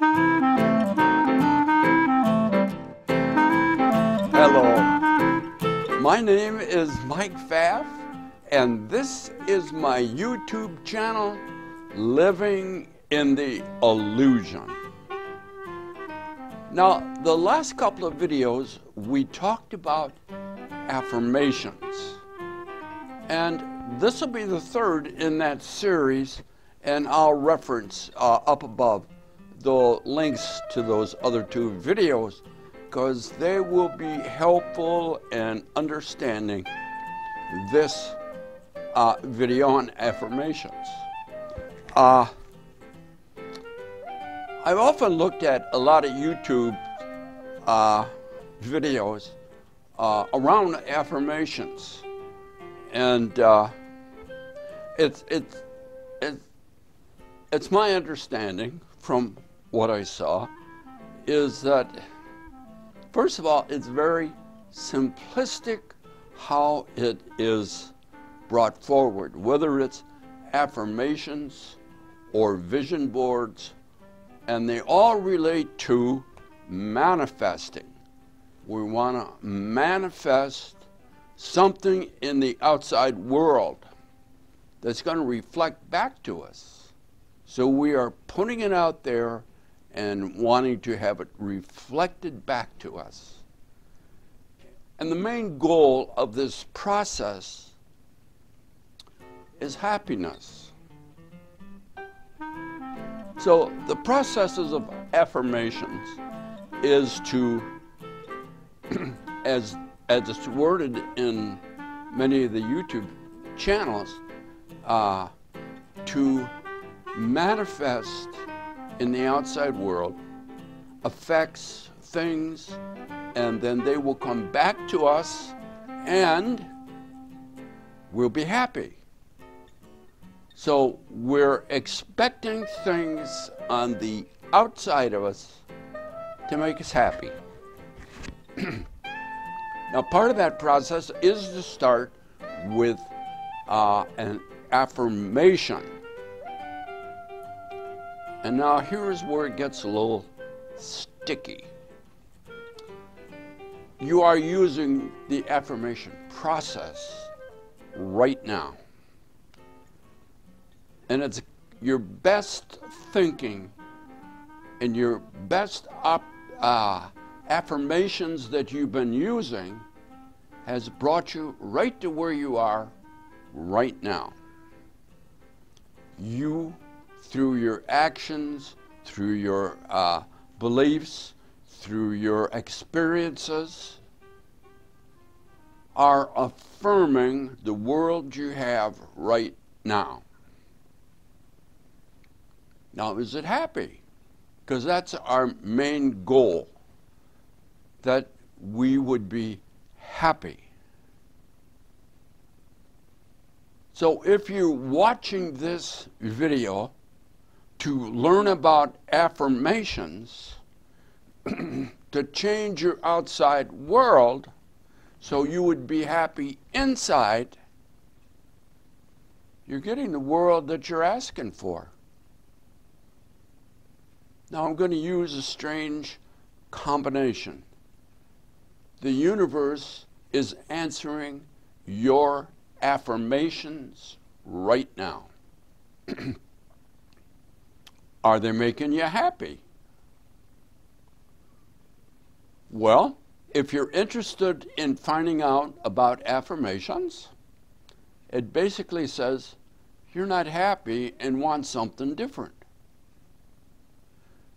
Hello. My name is Mike Faff, and this is my YouTube channel, Living in the Illusion. Now, the last couple of videos, we talked about affirmations. And this will be the third in that series, and I'll reference uh, up above the links to those other two videos because they will be helpful in understanding this uh, video on affirmations. Uh, I've often looked at a lot of YouTube uh, videos uh, around affirmations, and uh, it's it's it's it's my understanding from what I saw is that first of all it's very simplistic how it is brought forward, whether it's affirmations or vision boards, and they all relate to manifesting. We want to manifest something in the outside world that's going to reflect back to us. So we are putting it out there and wanting to have it reflected back to us. And the main goal of this process is happiness. So the processes of affirmations is to, as, as it's worded in many of the YouTube channels, uh, to manifest in the outside world affects things and then they will come back to us and we'll be happy. So we're expecting things on the outside of us to make us happy. now, part of that process is to start with uh, an affirmation. And now here's where it gets a little sticky. You are using the affirmation process right now. And it's your best thinking and your best op, uh, affirmations that you've been using has brought you right to where you are right now. You, through your actions, through your uh, beliefs, through your experiences, are affirming the world you have right now. Now, is it happy? Because that's our main goal, that we would be happy. So if you're watching this video to learn about affirmations, to change your outside world so you would be happy inside, you're getting the world that you're asking for. Now I'm going to use a strange combination. The universe is answering your affirmations right now. Are they making you happy? Well, if you're interested in finding out about affirmations, it basically says you're not happy and want something different.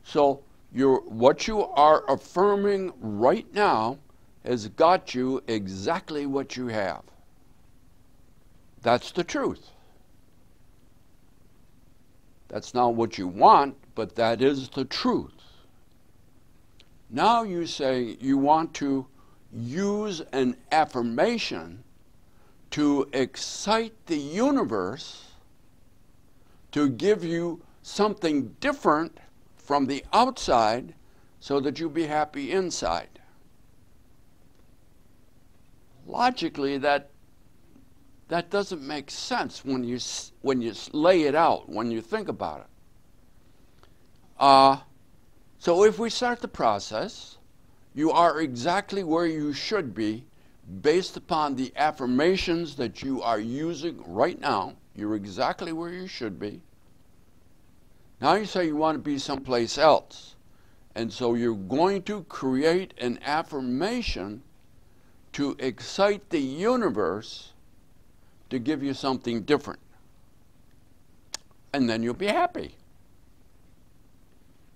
So what you are affirming right now has got you exactly what you have. That's the truth. That's not what you want, but that is the truth. Now you say you want to use an affirmation to excite the universe to give you something different from the outside so that you be happy inside. Logically, that that doesn't make sense when you when you lay it out when you think about it. Uh, So if we start the process, you are exactly where you should be based upon the affirmations that you are using right now. You're exactly where you should be. Now you say you want to be someplace else. And so you're going to create an affirmation to excite the universe to give you something different. And then you'll be happy.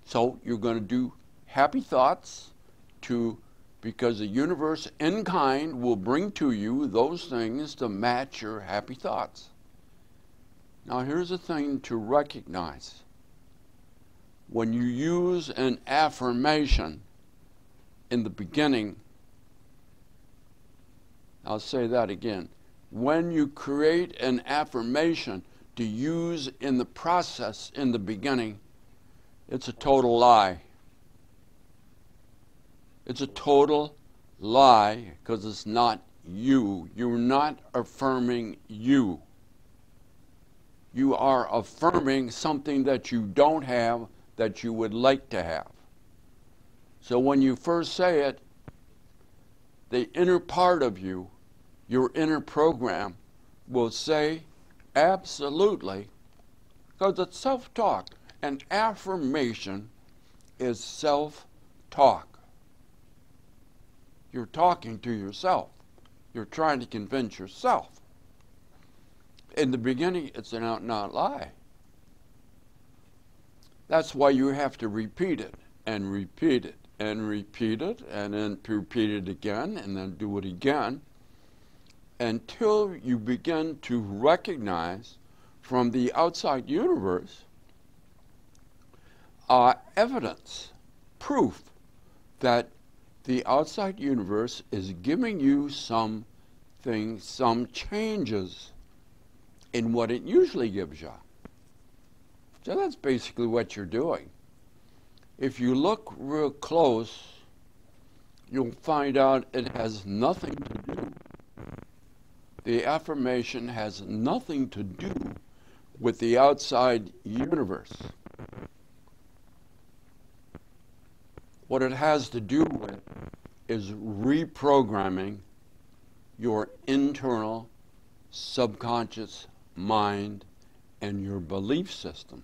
So you're going to do happy thoughts to because the universe in kind will bring to you those things to match your happy thoughts. Now here's a thing to recognize. When you use an affirmation in the beginning, I'll say that again. When you create an affirmation to use in the process in the beginning, it's a total lie. It's a total lie because it's not you. You're not affirming you. You are affirming something that you don't have that you would like to have. So when you first say it, the inner part of you, your inner program, will say, absolutely, because it's self talk. And affirmation is self talk. You're talking to yourself. You're trying to convince yourself. In the beginning, it's an out and out lie. That's why you have to repeat it and repeat it and repeat it and then repeat it again and then do it again until you begin to recognize from the outside universe uh, evidence, proof that the outside universe is giving you something, some changes in what it usually gives you. So that's basically what you're doing. If you look real close, you'll find out it has nothing to do. The affirmation has nothing to do with the outside universe. What it has to do with is reprogramming your internal subconscious mind and your belief system.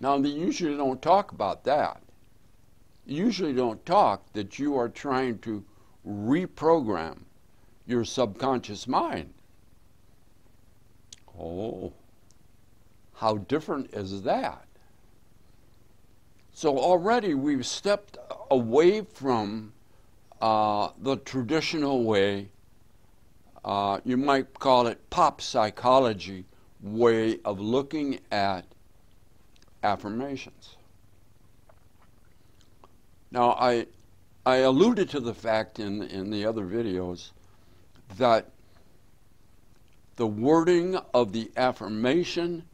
Now, they usually don't talk about that. usually don't talk that you are trying to reprogram your subconscious mind. Oh, how different is that? So already we've stepped away from uh, the traditional way, uh, you might call it pop psychology way of looking at affirmations. Now, I, I alluded to the fact in, in the other videos that the wording of the affirmation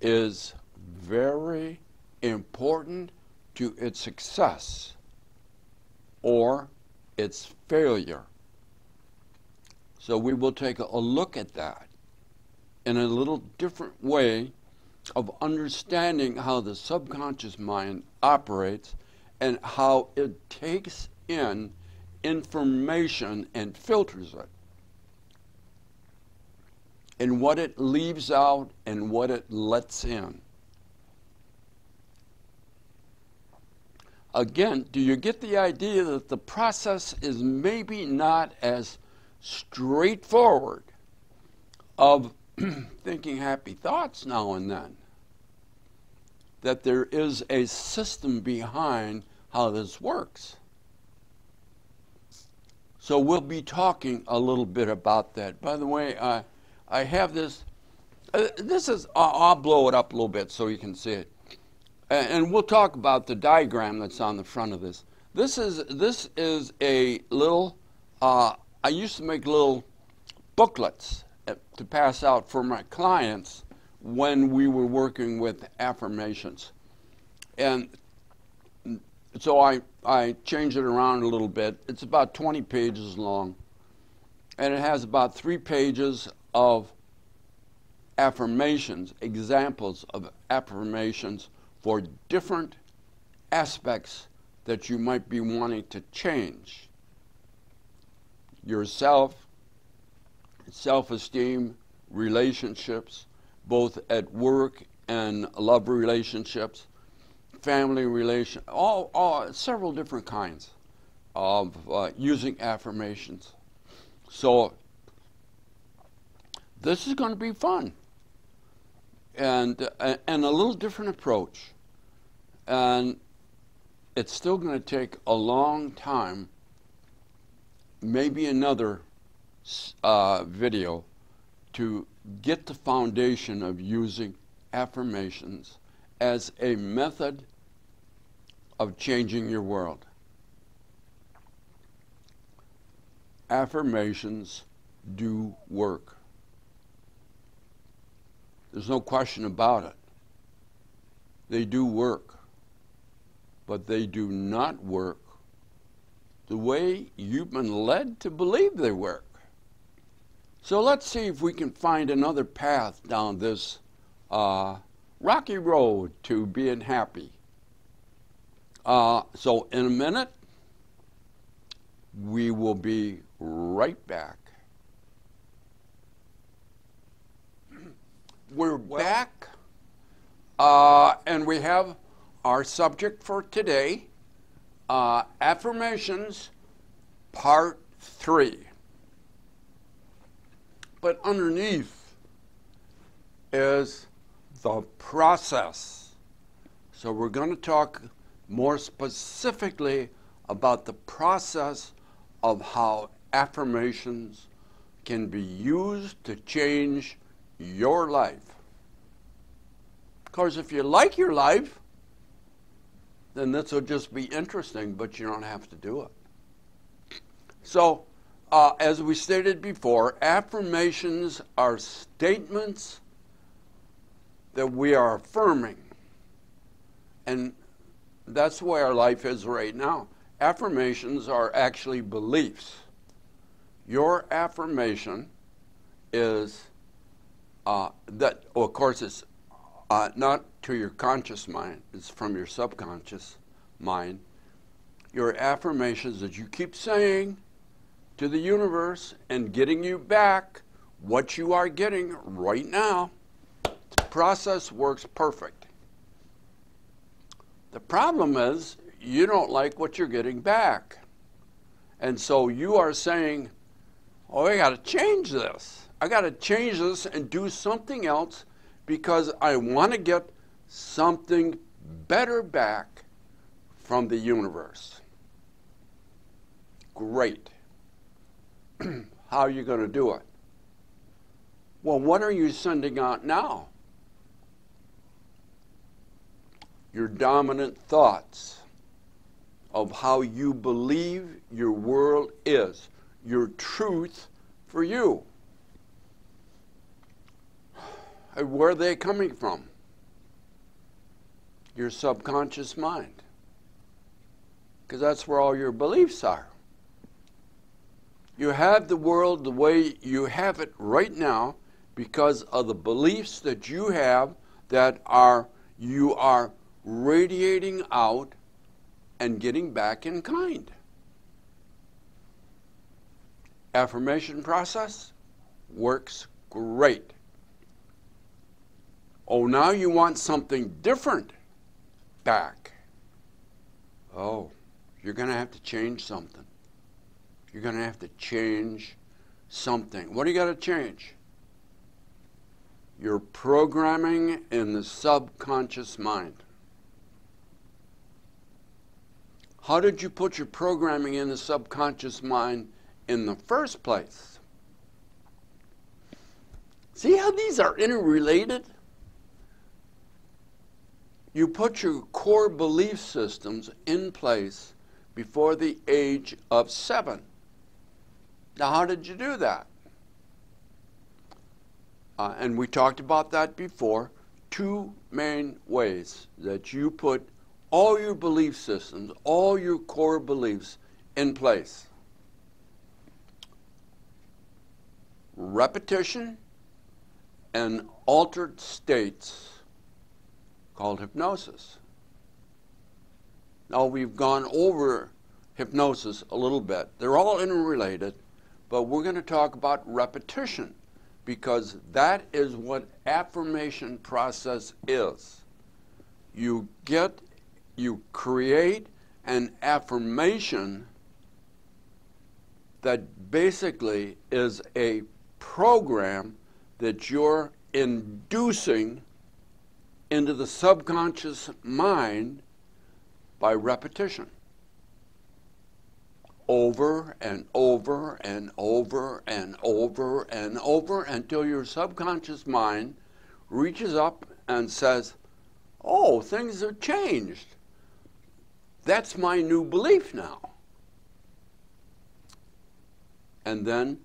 is very important to its success or its failure. So we will take a look at that in a little different way of understanding how the subconscious mind operates and how it takes in information and filters it. And what it leaves out and what it lets in. again, do you get the idea that the process is maybe not as straightforward of thinking happy thoughts now and then? That there is a system behind how this works. So we'll be talking a little bit about that. By the way, I, I have this. Uh, this is. I'll blow it up a little bit so you can see it and we'll talk about the diagram that's on the front of this. This is this is a little. Uh, I used to make little booklets uh, to pass out for my clients when we were working with affirmations, and so I I changed it around a little bit. It's about 20 pages long, and it has about three pages of affirmations, examples of affirmations for different aspects that you might be wanting to change. Yourself, self esteem, relationships, both at work and love relationships, family relation, all, all several different kinds of uh, using affirmations. So this is going to be fun and uh, and a little different approach and it's still going to take a long time maybe another uh, video to get the foundation of using affirmations as a method of changing your world. Affirmations do work. There's no question about it. They do work, but they do not work the way you've been led to believe they work. So let's see if we can find another path down this uh, rocky road to being happy. Uh, so, in a minute, we will be right back. We're well, back, uh, and we have our subject for today uh, affirmations, part three. But underneath is the process. So we're going to talk more specifically about the process of how affirmations can be used to change your life. Because if you like your life, then this will just be interesting, but you don't have to do it. So, uh, as we stated before, affirmations are statements that we are affirming. And that's where our life is right now. Affirmations are actually beliefs. Your affirmation is uh, that, well, of course, it's uh, not to your conscious mind, it's from your subconscious mind. Your affirmations that you keep saying to the universe and getting you back what you are getting right now. The process works perfect. The problem is you don't like what you're getting back. And so you are saying, oh, I got to change this. I got to change this and do something else because I want to get something better back from the universe. Great. How are you going to do it? Well, what are you sending out now? Your dominant thoughts of how you believe your world is, your truth for you. Where are they coming from? Your subconscious mind. Because that's where all your beliefs are. You have the world the way you have it right now because of the beliefs that you have that are you are radiating out and getting back in kind. Affirmation process works great. Oh, now you want something different back. Oh, you're going to have to change something. You're going to have to change something. What do you got to change? Your programming in the subconscious mind. How did you put your programming in the subconscious mind in the first place? See how these are interrelated? You put your core belief systems in place before the age of seven. Now, how did you do that? Uh, and we talked about that before. Two main ways that you put all your belief systems, all your core beliefs in place repetition and altered states called hypnosis. Now, we've gone over hypnosis a little bit. They're all interrelated, but we're going to talk about repetition because that is what affirmation process is. You get, you create an affirmation that basically is a program that you're inducing into the subconscious mind by repetition over and over and over and over and over until your subconscious mind reaches up and says, Oh, things have changed. That's my new belief now. And then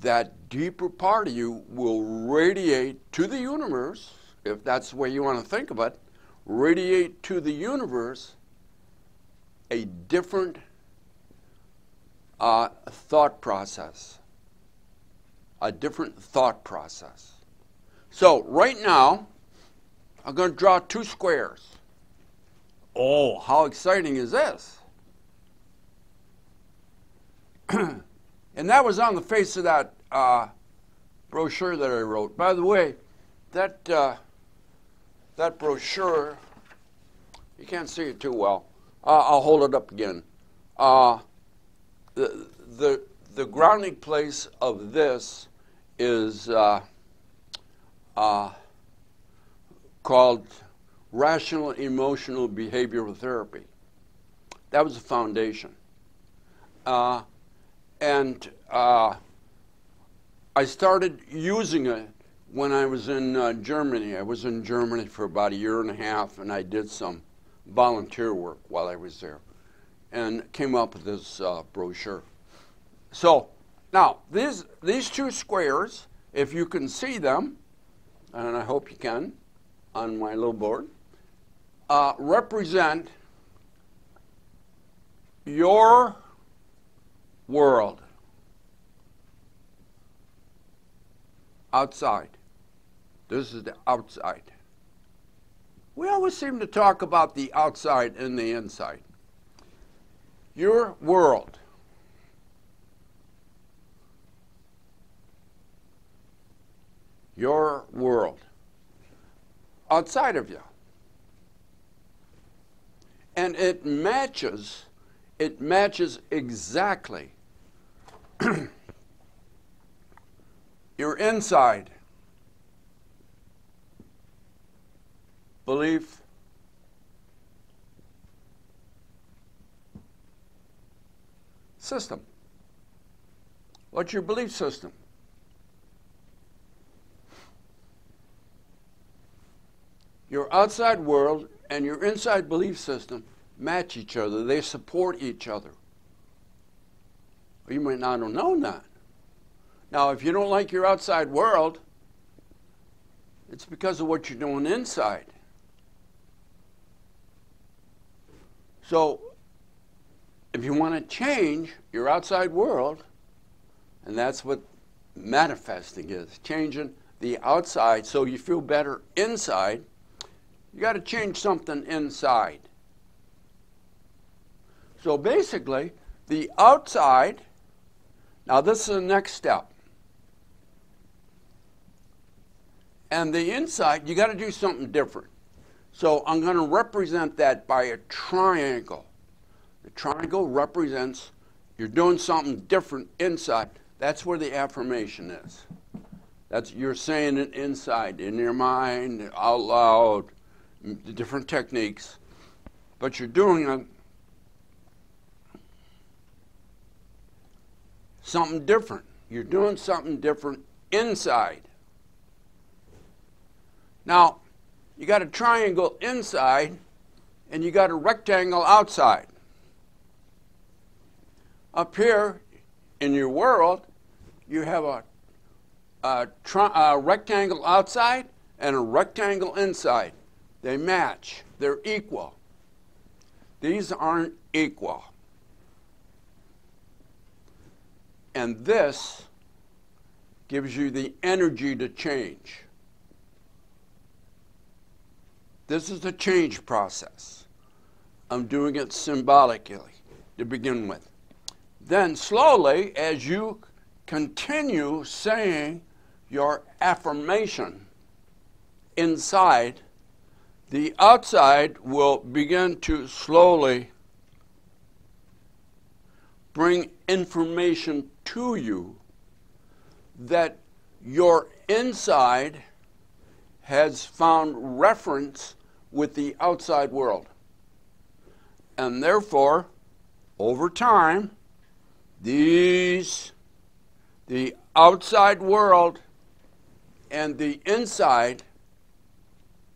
that deeper part of you will radiate to the universe, if that's the way you want to think of it, radiate to the universe a different uh, thought process. A different thought process. So, right now, I'm going to draw two squares. Oh, how exciting is this? and that was on the face of that uh, brochure that I wrote. By the way, that, uh, that brochure, you can't see it too well. Uh, I'll hold it up again. The grounding place of this is uh, uh, called rational emotional behavioral therapy. That was the foundation. Uh, and uh, I started using it when I was in uh, Germany. I was in Germany for about a year and a half, and I did some volunteer work while I was there and came up with this uh, brochure. So now these these two squares, if you can see them, and I hope you can, on my little board, uh, represent your world outside. This is the outside. We always seem to talk about the outside and the inside. Your world. Your world. Outside of you. And it matches, it matches exactly your inside belief system? What's your belief system? Your outside world and your inside belief system match each other. They support each other. you might not have known that. Now, if you don't like your outside world, it's because of what you're doing inside. So, if you want to change your outside world, and that's what manifesting is changing the outside so you feel better inside, you got to change something inside. So basically, the outside, now this is the next step. And the inside, you got to do something different. So I'm going to represent that by a triangle. The triangle represents you're doing something different inside. That's where the affirmation is. That's you're saying it inside, in your mind, out loud, different techniques. But you're doing it something different. You're doing something different inside. Now, you got a triangle inside and you got a rectangle outside. Up here in your world, you have a, a, a, rectangle outside and a rectangle inside. They match, they're equal. These aren't equal. And this gives you the energy to change. This is the change process. I'm doing it symbolically to begin with. Then, slowly, as you continue saying your affirmation inside, the outside will begin to slowly bring information to you that your inside has found reference with the outside world. And therefore, over time, these, the outside world and the inside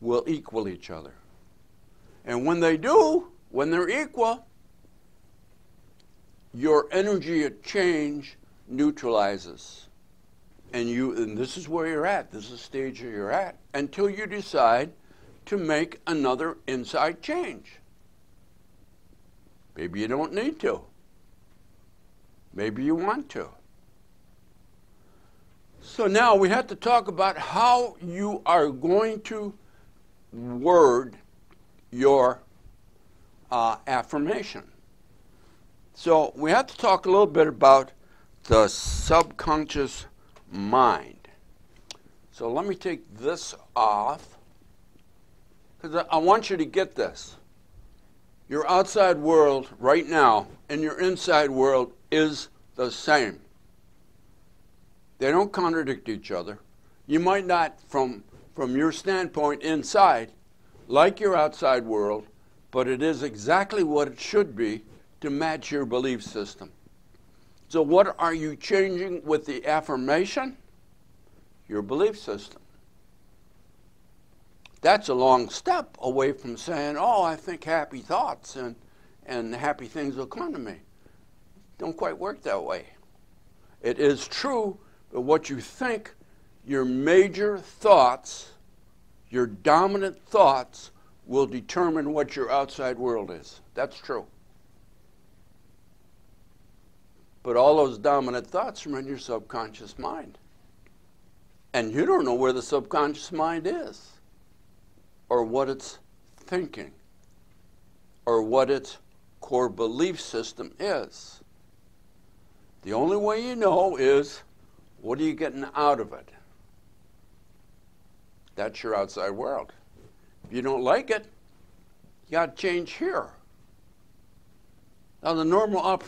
will equal each other. And when they do, when they're equal, your energy of change neutralizes. And you and this is where you're at. This is the stage you're at until you decide to make another inside change. Maybe you don't need to. Maybe you want to. So now we have to talk about how you are going to word your uh, affirmation. So we have to talk a little bit about the subconscious mind. So let me take this off because I want you to get this. Your outside world right now and your inside world is the same. They don't contradict each other. You might not, from, from your standpoint inside, like your outside world, but it is exactly what it should be to match your belief system. So, what are you changing with the affirmation? Your belief system. That's a long step away from saying, oh, I think happy thoughts and, and happy things will come to me. Don't quite work that way. It is true, but what you think, your major thoughts, your dominant thoughts, will determine what your outside world is. That's true. But all those dominant thoughts are in your subconscious mind. And you don't know where the subconscious mind is, or what it's thinking, or what its core belief system is. The only way you know is what are you getting out of it? That's your outside world. If you don't like it, you got to change here. Now, the normal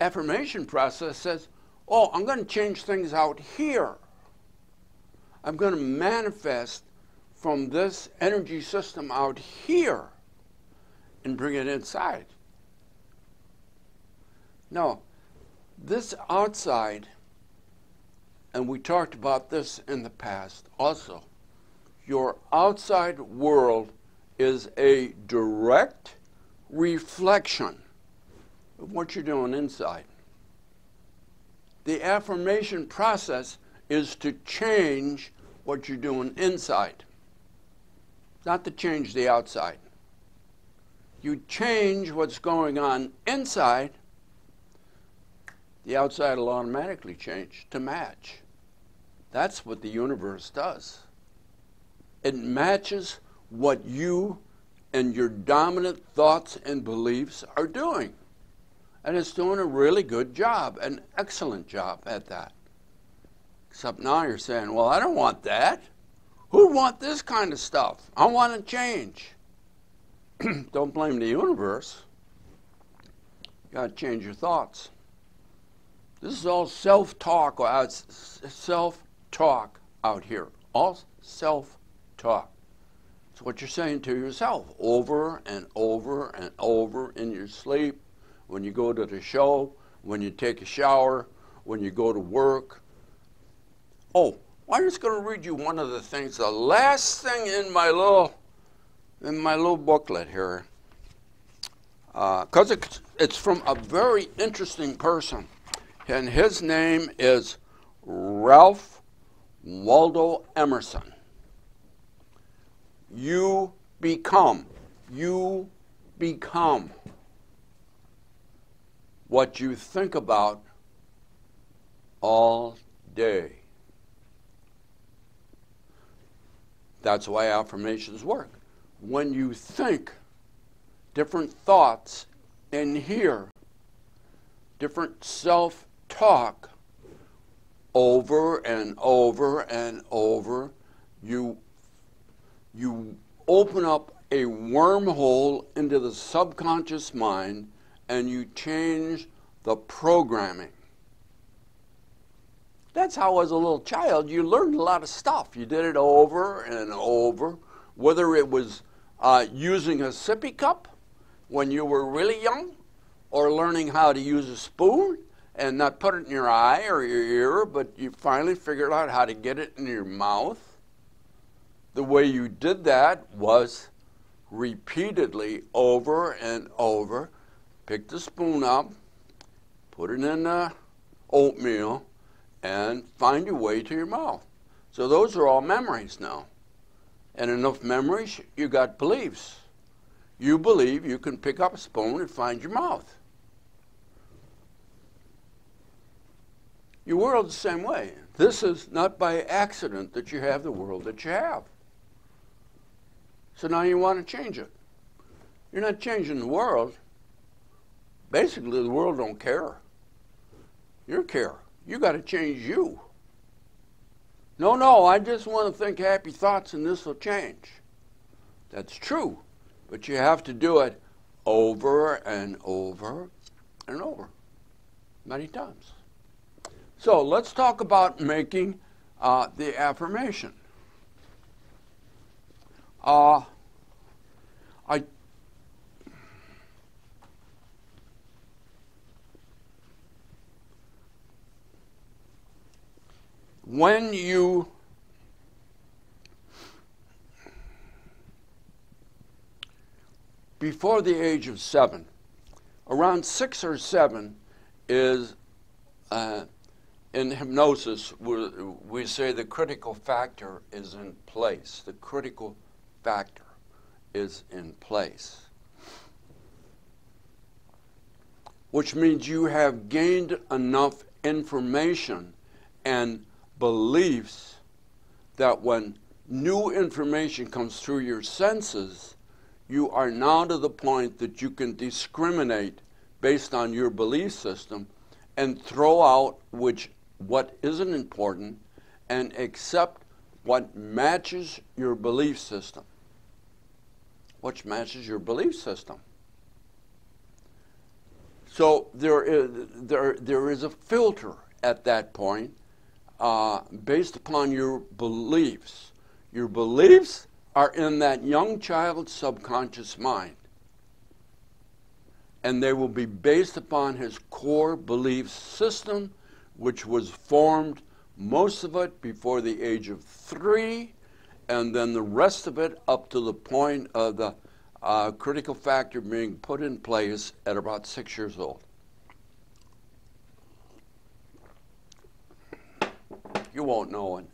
affirmation process says, oh, I'm going to change things out here. I'm going to manifest from this energy system out here and bring it inside. No, this outside, and we talked about this in the past also, your outside world is a direct reflection of what you're doing inside. The affirmation process is to change what you're doing inside, not to change the outside. You change what's going on inside, the outside will automatically change to match. That's what the universe does. It matches what you and your dominant thoughts and beliefs are doing. And it's doing a really good job, an excellent job at that. Except now you're saying, well, I don't want that. Who want this kind of stuff? I want to change. don't blame the universe. You got to change your thoughts. This is all self-talk, self-talk out here. All self-talk. It's what you're saying to yourself over and over and over in your sleep, when you go to the show, when you take a shower, when you go to work. Oh, I'm just going to read you one of the things, the last thing in my little, in my little booklet here, because uh, it's, it's from a very interesting person and his name is Ralph Waldo Emerson. You become, you become what you think about all day. That's why affirmations work. when you think different thoughts and hear different self talk over and over and over, you, you open up a wormhole into the subconscious mind and you change the programming. That's how, as a little child, you learned a lot of stuff. You did it over and over, whether it was uh, using a sippy cup when you were really young, or learning how to use a spoon and not put it in your eye or your ear, but you finally figured out how to get it in your mouth. The way you did that was repeatedly over and over. Pick the spoon up, put it in the oatmeal, and find your way to your mouth. So those are all memories now. And enough memories, you got beliefs. You believe you can pick up a spoon and find your mouth. Your world's the same way. This is not by accident that you have the world that you have. So now you want to change it. You're not changing the world. Basically, the world don't care. You care. You got to change you. No, no, I just want to think happy thoughts and this will change. That's true. But you have to do it over and over and over, many times. So let's talk about making uh, the affirmation. Uh, I when you before the age of seven, around six or seven is uh, in hypnosis, we say the critical factor is in place. The critical factor is in place. Which means you have gained enough information and beliefs that when new information comes through your senses, you are now to the point that you can discriminate based on your belief system and throw out which what isn't important and accept what matches your belief system. Which matches your belief system. So there is, there, there is a filter at that point uh, based upon your beliefs. Your beliefs are in that young child's subconscious mind. And they will be based upon his core belief system which was formed most of it before the age of three, and then the rest of it up to the point of the uh, critical factor being put in place at about six years old. You won't know it.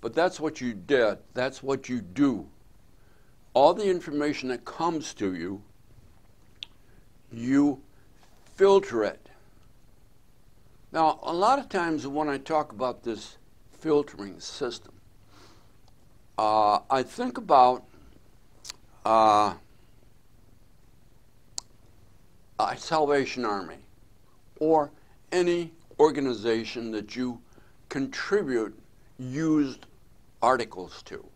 But that's what you did. That's what you do. All the information that comes to you, you filter it now, a lot of times when I talk about this filtering system, uh, I think about uh, a Salvation Army or any organization that you contribute used articles to.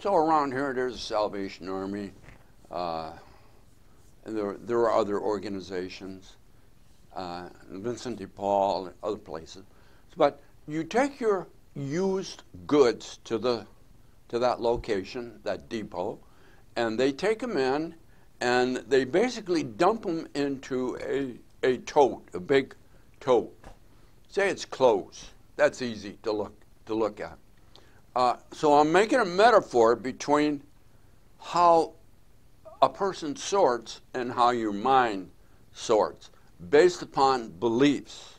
So around here, there's a Salvation Army, uh, and there, there are other organizations uh, Vincent de Paul, and other places. But you take your used goods to the to that location, that depot, and they take them in, and they basically dump them into a a tote, a big tote. Say it's clothes. That's easy to look to look at. Uh, so I'm making a metaphor between how a person sorts and how your mind sorts based upon beliefs.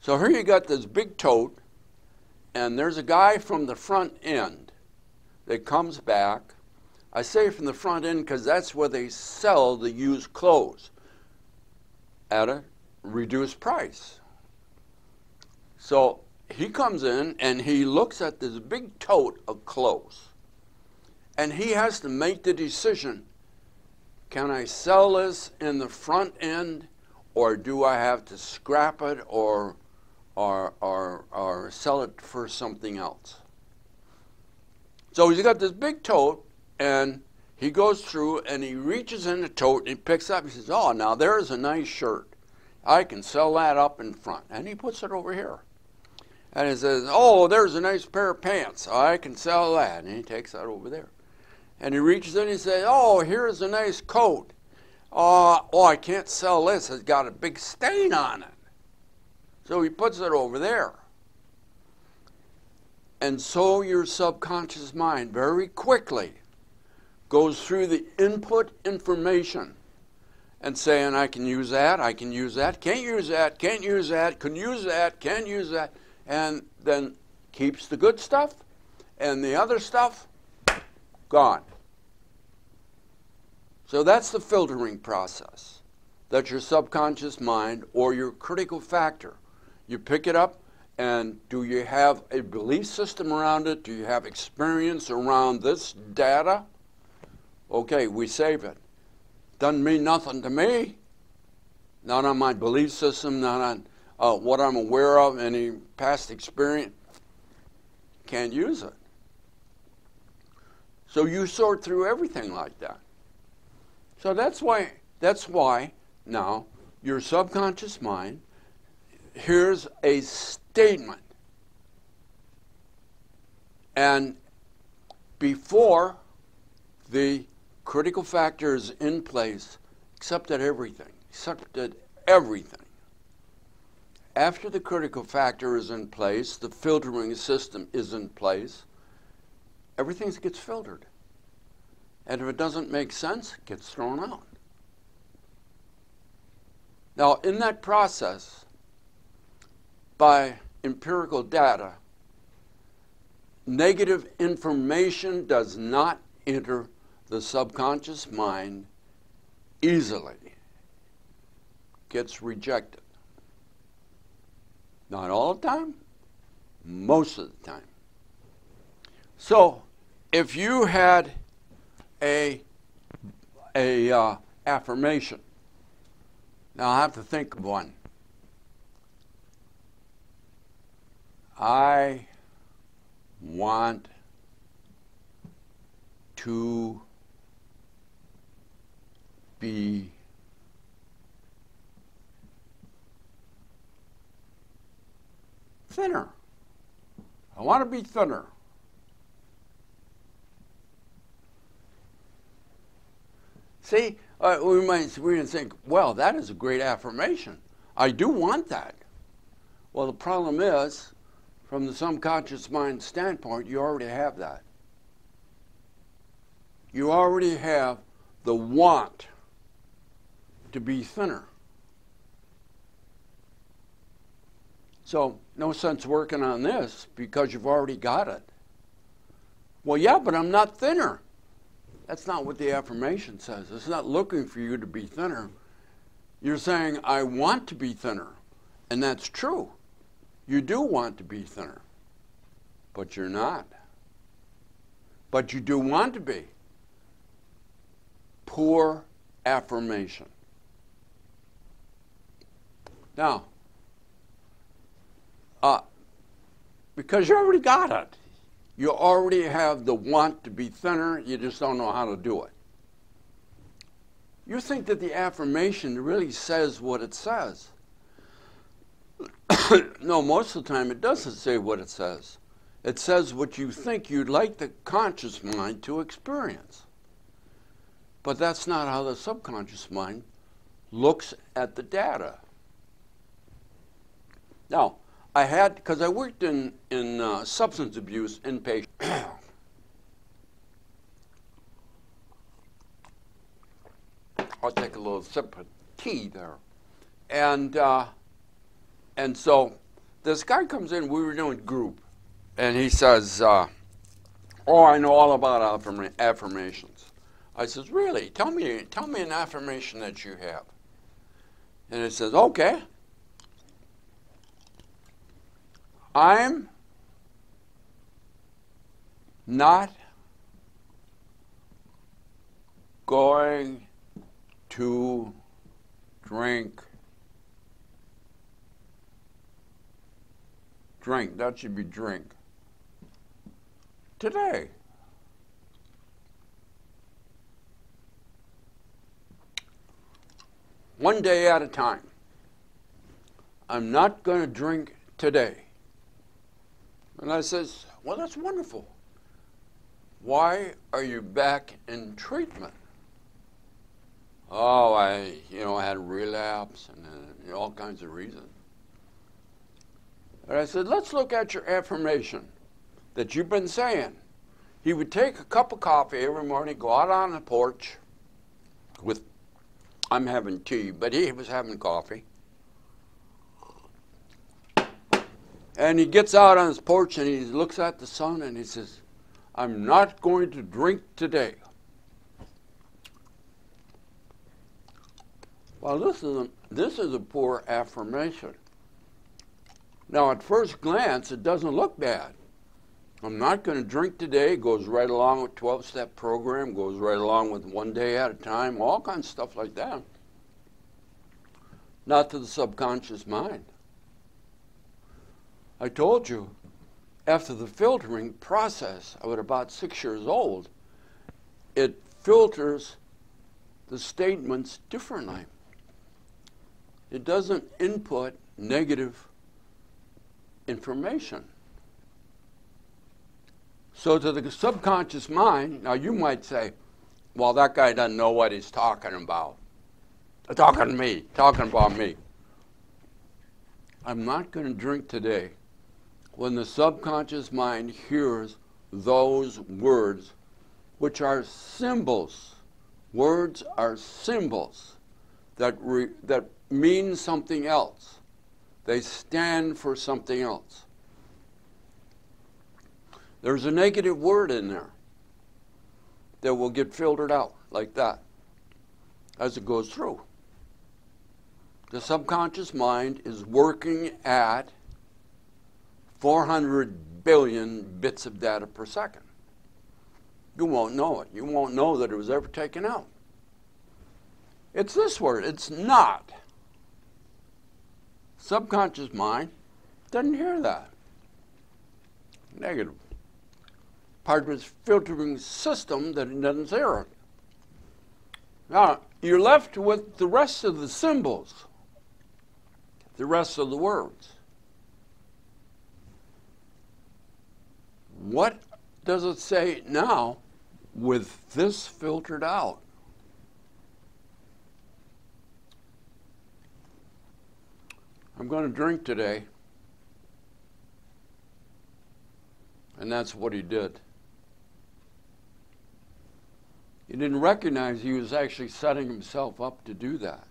So here you got this big tote, and there's a guy from the front end that comes back. I say from the front end because that's where they sell the used clothes at a reduced price. So he comes in and he looks at this big tote of clothes. And he has to make the decision can I sell this in the front end, or do I have to scrap it or, or, or, or sell it for something else? So he's got this big tote, and he goes through and he reaches in the tote and he picks up. He says, "Oh, now there's a nice shirt. I can sell that up in front." And he puts it over here. And he says, "Oh, there's a nice pair of pants. I can sell that." And he takes that over there. And he reaches in and he says, "Oh, here's a nice coat. Uh, oh, I can't sell this. It's got a big stain on it." So he puts it over there. And so your subconscious mind very quickly goes through the input information and saying, I can use that, I can use that, can't use that, can't use that, can use that, can't use that, and then keeps the good stuff and the other stuff gone. So that's the filtering process. That's your subconscious mind or your critical factor. You pick it up, and do you have a belief system around it? Do you have experience around this data? Okay, we save it. Doesn't mean nothing to me. Not on my belief system, not on uh, what I'm aware of, any past experience. Can't use it. So you sort through everything like that. So that's why that's why now your subconscious mind hears a statement. And before the critical factor is in place, accepted everything, accepted everything. After the critical factor is in place, the filtering system is in place, everything gets filtered. And if it doesn't make sense, it gets thrown out. Now, in that process, by empirical data, negative information does not enter the subconscious mind easily. Gets rejected. Not all the time, most of the time. So, if you had a, a uh, affirmation, now I have to think of one. I want to be thinner. I want to be thinner. See, uh, we might we might think, well, that is a great affirmation. I do want that. Well, the problem is, from the subconscious mind standpoint, you already have that. You already have the want to be thinner. So, no sense working on this because you've already got it. Well, yeah, but I'm not thinner. That's not what the affirmation says. It's not looking for you to be thinner. You're saying, I want to be thinner. And that's true. You do want to be thinner, but you're not. But you do want to be. Poor affirmation. Now, uh, because you already got it. You already have the want to be thinner, you just don't know how to do it. You think that the affirmation really says what it says. no, most of the time it doesn't say what it says. It says what you think you'd like the conscious mind to experience. But that's not how the subconscious mind looks at the data. Now, I had, because I worked in, in uh, substance abuse inpatient. I'll take a little sip of tea there. And, uh, and so this guy comes in, we were doing group, and he says, uh, oh, I know all about affirma affirmations. I says, really? Tell me, tell me an affirmation that you have. And he says, okay. I'm not going to drink. Drink, that should be drink. Today. One day at a time. I'm not going to drink today. And I says, well, that's wonderful. Why are you back in treatment? Oh, I, you know, I had a relapse and uh, all kinds of reasons. And I said, let's look at your affirmation that you've been saying. He would take a cup of coffee every morning, go out on the porch with, I'm having tea, but he was having coffee. And he gets out on his porch and he looks at the sun and he says, I'm not going to drink today. Well, this is a, this is a poor affirmation. Now, at first glance, it doesn't look bad. I'm not going to drink today goes right along with 12 step program, goes right along with one day at a time, all kinds of stuff like that. Not to the subconscious mind. I told you, after the filtering process, I was about six years old, it filters the statements differently. It doesn't input negative information. So to the subconscious mind, now you might say, well, that guy doesn't know what he's talking about. Talking to me, talking about me. I'm not going to drink today. When the subconscious mind hears those words, which are symbols, words are symbols that, re, that mean something else. They stand for something else. There's a negative word in there that will get filtered out like that as it goes through. The subconscious mind is working at 400 billion bits of data per second. You won't know it. You won't know that it was ever taken out. It's this word, it's not. Subconscious mind doesn't hear that. Negative. Part of its filtering system that it doesn't hear it. Now, you're left with the rest of the symbols, the rest of the words. What does it say now with this filtered out? I'm going to drink today. And that's what he did. He didn't recognize he was actually setting himself up to do that.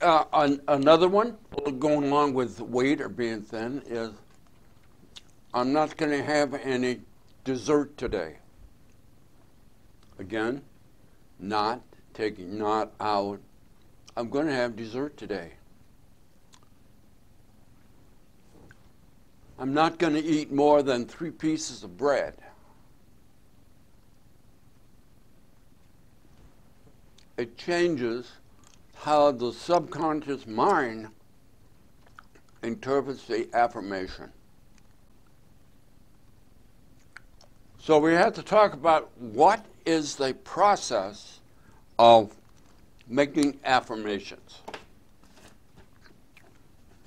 Uh, an, another one going along with weight or being thin is I'm not going to have any dessert today. Again, not taking, not out. I'm going to have dessert today. I'm not going to eat more than three pieces of bread. It changes how the subconscious mind interprets the affirmation. So we have to talk about what is the process of making affirmations.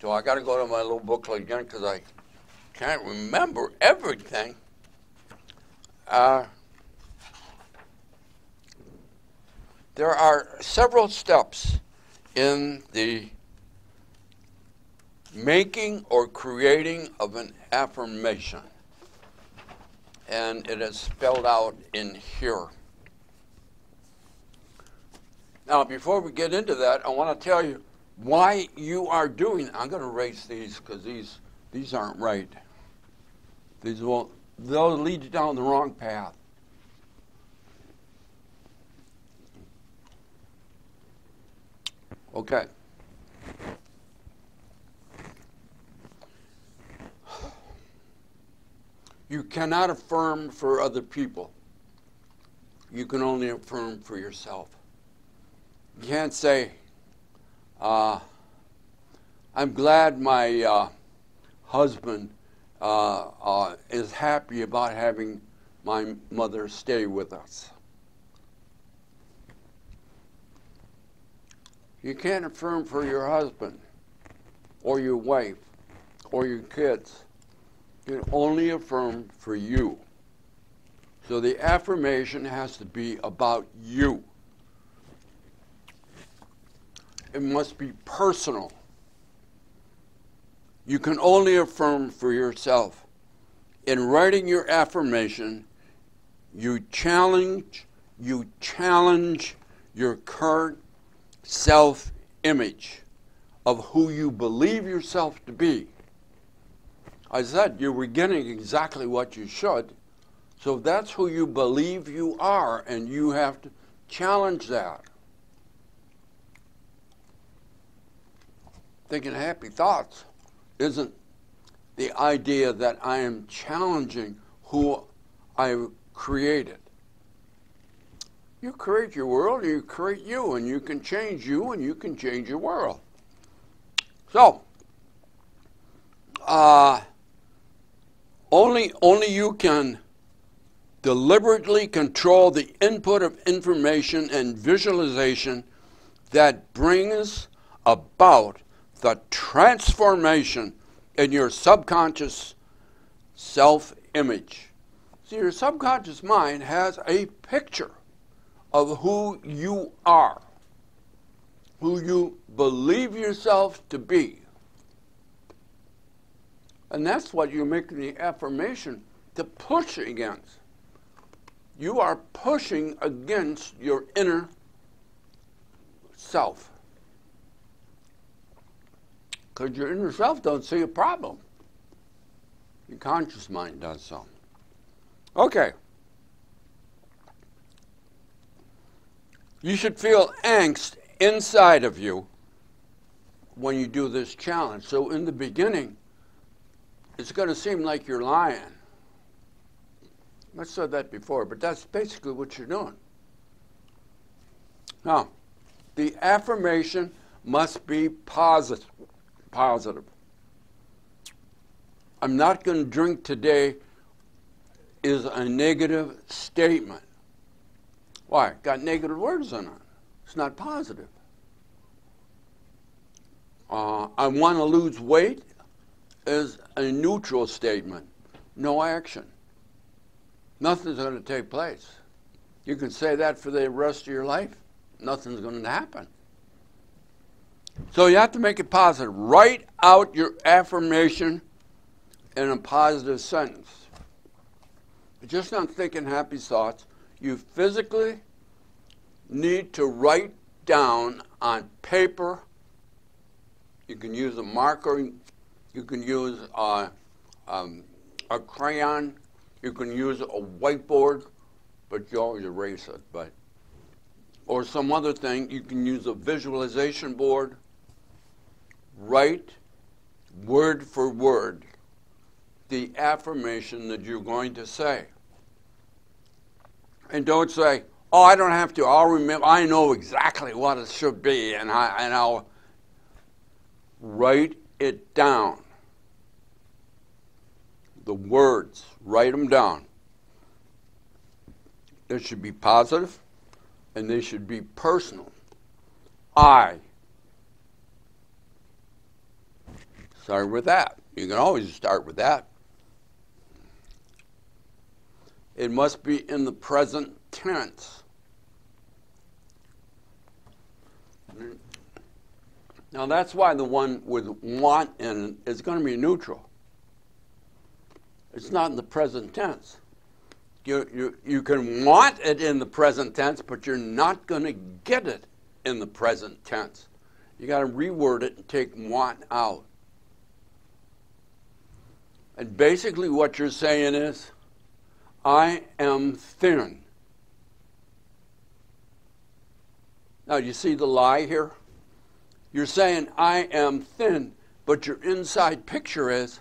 So I got to go to my little booklet again because I can't remember everything. Uh, there are several steps in the making or creating of an affirmation and it is spelled out in here. Now, before we get into that, I want to tell you why you are doing. I'm going to erase these because these these aren't right. These will they'll lead you down the wrong path. Okay. You cannot affirm for other people. You can only affirm for yourself. You can't say, uh, I'm glad my uh, husband uh, uh is happy about having my mother stay with us. You can't affirm for your husband or your wife or your kids. You can only affirm for you. So the affirmation has to be about you. It must be personal. You can only affirm for yourself. In writing your affirmation, you challenge you challenge your current self image of who you believe yourself to be. I said you were getting exactly what you should. So that's who you believe you are, and you have to challenge that. Thinking happy thoughts isn't the idea that I am challenging who I've created. You create your world, you create you, and you can change you, and you can change your world. So, uh, only only you can deliberately control the input of information and visualization that brings about the transformation in your subconscious self image. See, your subconscious mind has a picture of who you are, who you believe yourself to be. And that's what you're making the affirmation to push against. You are pushing against your inner self. Because your inner self don't see a problem. Your conscious mind does so. Okay. You should feel angst inside of you when you do this challenge. So in the beginning, it's going to seem like you're lying. I said that before, but that's basically what you're doing. Now, the affirmation must be positive. Positive. I'm not going to drink today is a negative statement. Why? Got negative words in it. It's not positive. Uh, I want to lose weight is a neutral statement. No action. Nothing's going to take place. You can say that for the rest of your life. Nothing's going to happen. So you have to make it positive. Write out your affirmation in a positive sentence. Just not thinking happy thoughts. You physically need to write down on paper. You can use a marker. You can use uh, um, a crayon. You can use a whiteboard, but you always erase it. But or some other thing. You can use a visualization board. Write word for word the affirmation that you're going to say. And don't say, oh, I don't have to. I'll remember. I know exactly what it should be, and, I, and I'll write it down. The words, write them down. They should be positive and they should be personal. I. Start with that. You can always start with that. It must be in the present tense. Now that's why the one with want in it is going to be neutral. It's not in the present tense. You, you, you can want it in the present tense, but you're not going to get it in the present tense. You got to reword it and take want out. And basically, what you're saying is, I am thin. Now, you see the lie here? You're saying, I am thin, but your inside picture is,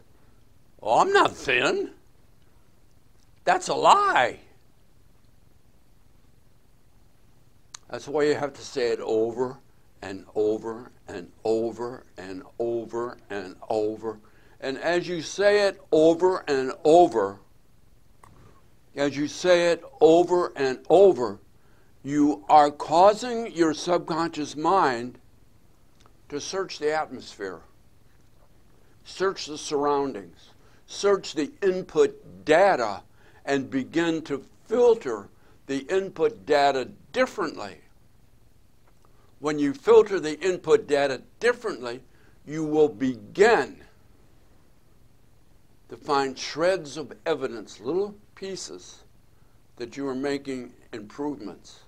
oh, I'm not thin. That's a lie. That's why you have to say it over and over and over and over and over. And as you say it over and over, as you say it over and over, you are causing your subconscious mind to search the atmosphere, search the surroundings, search the input data, and begin to filter the input data differently. When you filter the input data differently, you will begin to find shreds of evidence, little pieces that you are making improvements.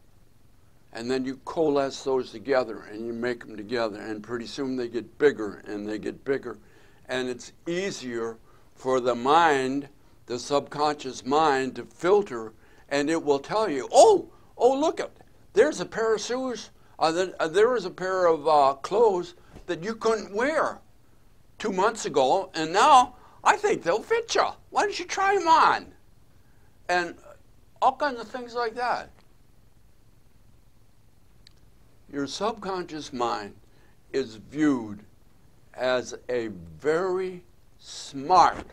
And then you coalesce those together and you make them together, and pretty soon they get bigger and they get bigger. And it's easier for the mind, the subconscious mind, to filter, and it will tell you, oh, oh, look at, there's a pair of shoes, uh, uh, there was a pair of uh, clothes that you couldn't wear two months ago, and now I think they'll fit you. Why don't you try them on? And all kinds of things like that. Your subconscious mind is viewed as a very smart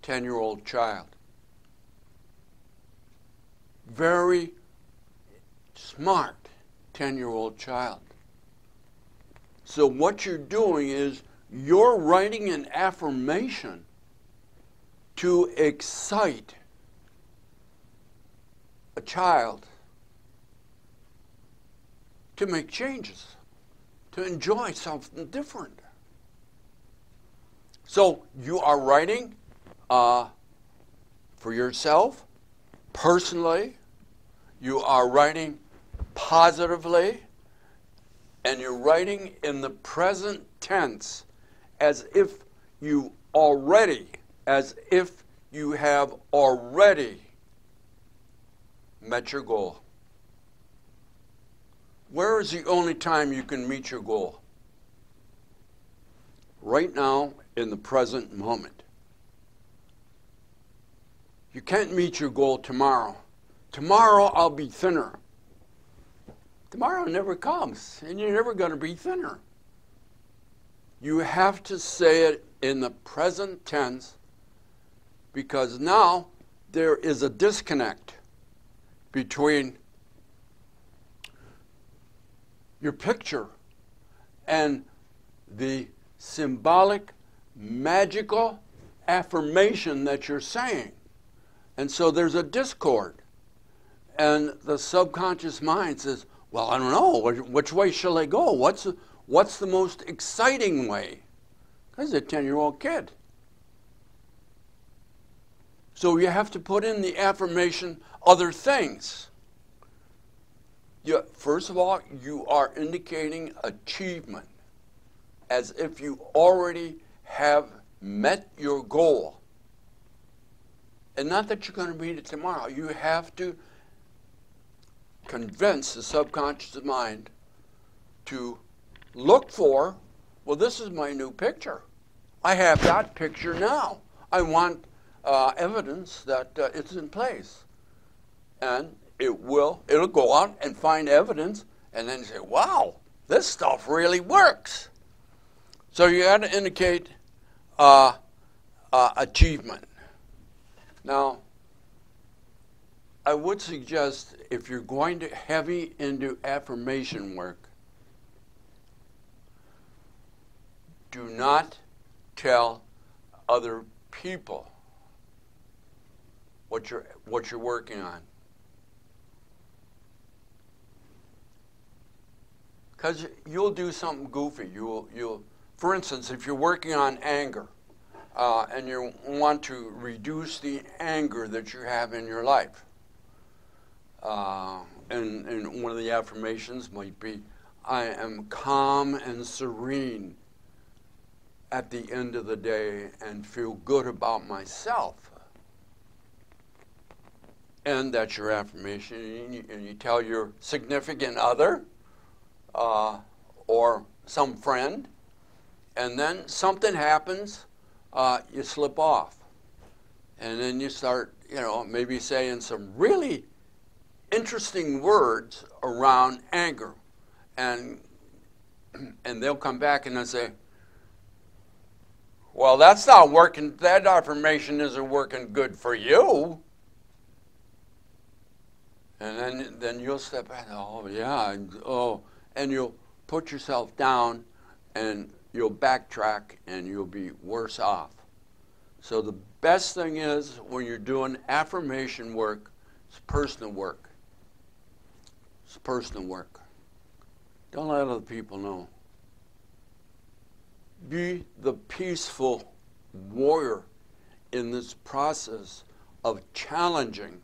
10 year old child. Very smart 10 year old child. So, what you're doing is you're writing an affirmation to excite a child to make changes, to enjoy something different. So you are writing uh, for yourself, personally, you are writing positively, and you're writing in the present tense as if you already, as if you have already met your goal. Where is the only time you can meet your goal? Right now, in the present moment. You can't meet your goal tomorrow. Tomorrow I'll be thinner. Tomorrow never comes, and you're never going to be thinner. You have to say it in the present tense because now there is a disconnect between your picture and the symbolic, magical affirmation that you're saying. And so there's a discord. And the subconscious mind says, Well, I don't know. Which way shall I go? What's what's the most exciting way? Because a 10 year old kid. So you have to put in the affirmation other things. You, first of all, you are indicating achievement as if you already have met your goal. And not that you're going to meet it tomorrow. You have to convince the subconscious mind to look for, well, this is my new picture. I have that picture now. I want uh, evidence that uh, it's in place. And it will, it'll go out and find evidence and then say, wow, this stuff really works. So you got to indicate uh, uh, achievement. Now, I would suggest if you're going to heavy into affirmation work, do not tell other people what you're what you're working on. Because you'll do something goofy. You'll you'll for instance, if you're working on anger uh, and you want to reduce the anger that you have in your life, uh, and, and one of the affirmations might be, I am calm and serene at the end of the day and feel good about myself. And that's your affirmation. And you, and you tell your significant other uh, or some friend and then something happens, uh, you slip off. And then you start, you know, maybe saying some really interesting words around anger. And and they'll come back and they'll say, Well, that's not working that affirmation isn't working good for you. And then then you'll step back, oh yeah, oh and you'll put yourself down and you'll backtrack and you'll be worse off. So the best thing is when you're doing affirmation work, it's personal work. It's personal work. Don't let other people know. Be the peaceful warrior in this process of challenging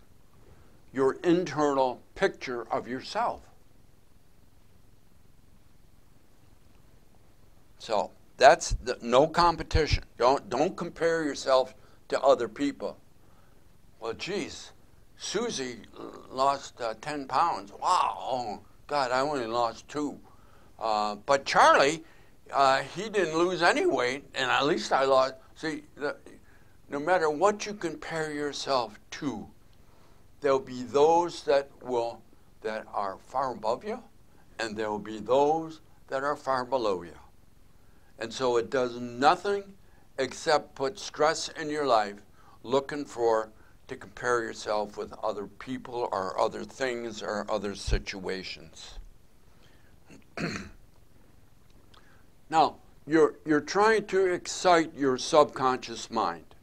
your internal picture of yourself. So that's the, no competition. Don't don't compare yourself to other people. Well, geez, Susie lost uh, ten pounds. Wow, oh, God, I only lost two. Uh, but Charlie, uh, he didn't lose any weight, and at least I lost. See, the, no matter what you compare yourself to, there'll be those that will that are far above you, and there will be those that are far below you. And so it does nothing except put stress in your life looking for to compare yourself with other people or other things or other situations. now, you're, you're trying to excite your subconscious mind.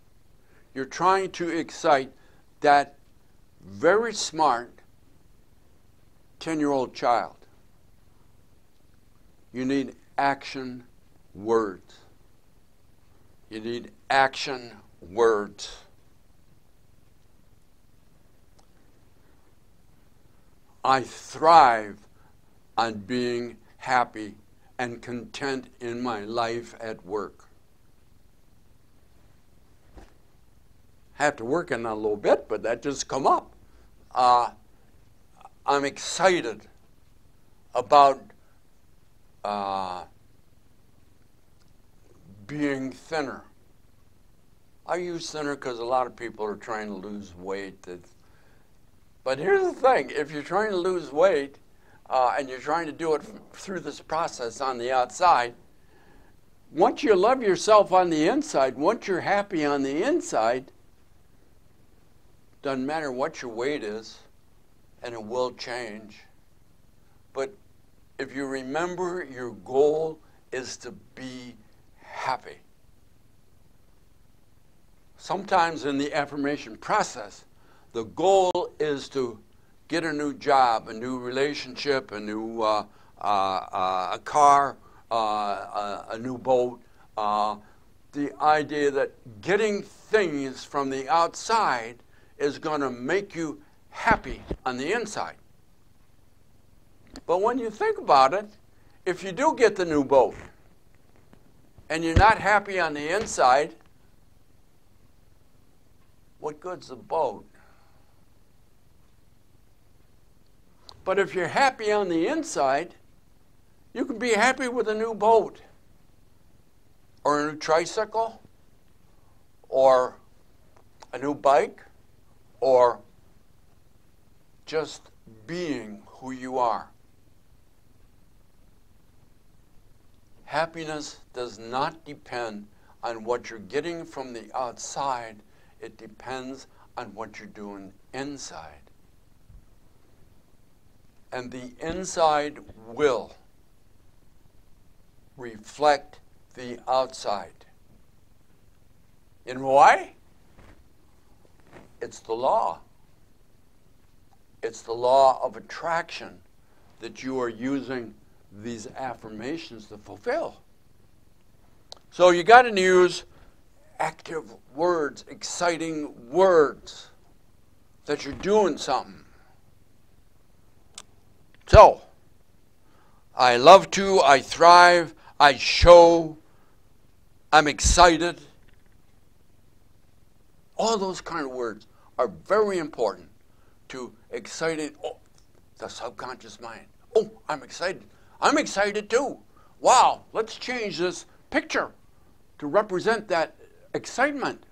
You're trying to excite that very smart 10 year old child. You need action words. You need action words. I thrive on being happy and content in my life at work. I have to work on that a little bit, but that just come up. Uh, I'm excited about uh, being thinner. I use thinner because a lot of people are trying to lose weight. But here's the thing if you're trying to lose weight uh, and you're trying to do it through this process on the outside, once you love yourself on the inside, once you're happy on the inside, doesn't matter what your weight is, and it will change. But if you remember your goal is to be happy. Sometimes in the affirmation process, the goal is to get a new job, a new relationship, a new uh, uh, uh, a car, uh, a, a, new boat. Uh, the idea that getting things from the outside is going to make you happy on the inside. But when you think about it, if you do get the new boat, and you're not happy on the inside, what good's the boat? But if you're happy on the inside, you can be happy with a new boat or a new tricycle or a new bike or just being who you are. Happiness does not depend on what you're getting from the outside, it depends on what you're doing inside. And the inside will reflect the outside. And why? It's the law. It's the law of attraction that you are using these affirmations to fulfill. So you got to use active words, exciting words that you're doing something. So, I love to, I thrive, I show, I'm excited. All those kind of words are very important to excited oh, the subconscious mind. Oh, I'm excited. I'm excited too. Wow, let's change this picture to represent that excitement.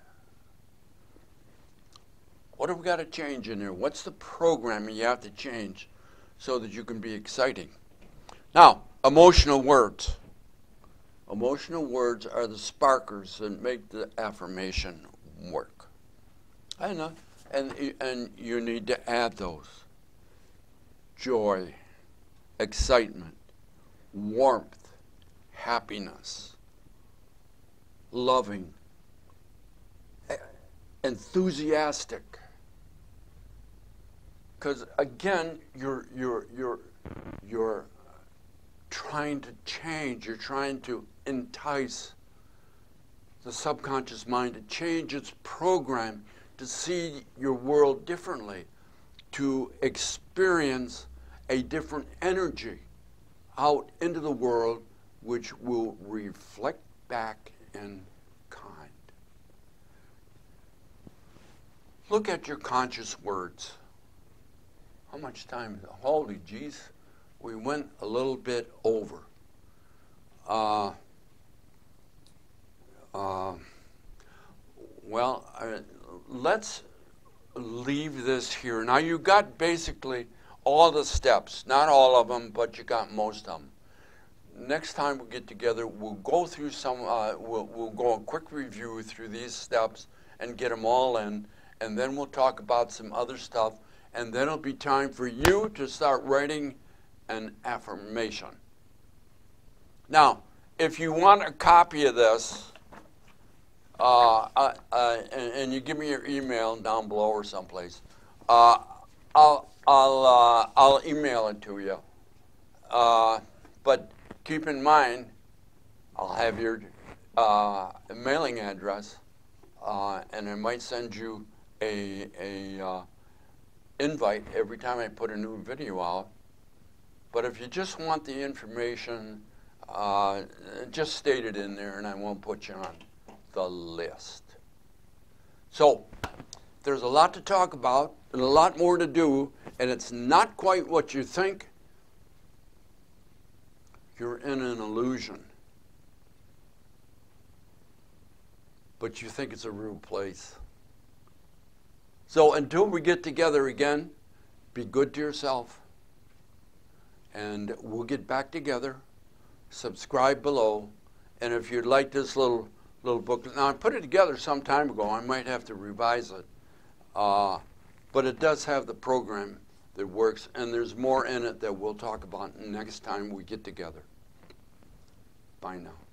What have we got to change in there? What's the programming you have to change so that you can be exciting? Now, emotional words. Emotional words are the sparkers that make the affirmation work. I know. And, and you need to add those joy, excitement, warmth, happiness, loving, enthusiastic. Because again, you're, you're, you're, you're trying to change, you're trying to entice the subconscious mind to change its program to see your world differently, to experience a different energy out into the world which will reflect back in kind. Look at your conscious words. How much time? Holy jeez, we went a little bit over. Uh, uh, well, uh, let's leave this here. Now you got basically all the steps, not all of them, but you got most of them. Next time we get together, we'll go through some, uh, we'll, we'll go a quick review through these steps and get them all in, and then we'll talk about some other stuff, and then it'll be time for you to start writing an affirmation. Now, if you want a copy of this, uh, uh, uh, and, and, you give me your email down below or someplace, uh, I'll, I'll, uh, I'll email it to you. Uh, but keep in mind, I'll have your mailing address, and I might send you a, a invite every time I put a new video out. But if you just want the information, just state it in there, and I won't put you on the list. So there's a lot to talk about and a lot more to do, and it's not quite what you think. You're in an illusion. But you think it's a real place. So until we get together again, be good to yourself. And we'll get back together. Subscribe below. And if you'd like this little little booklet. Now, I put it together some time ago. I might have to revise it. Uh, but it does have the program that works, and there's more in it that we'll talk about next time we get together. Bye now.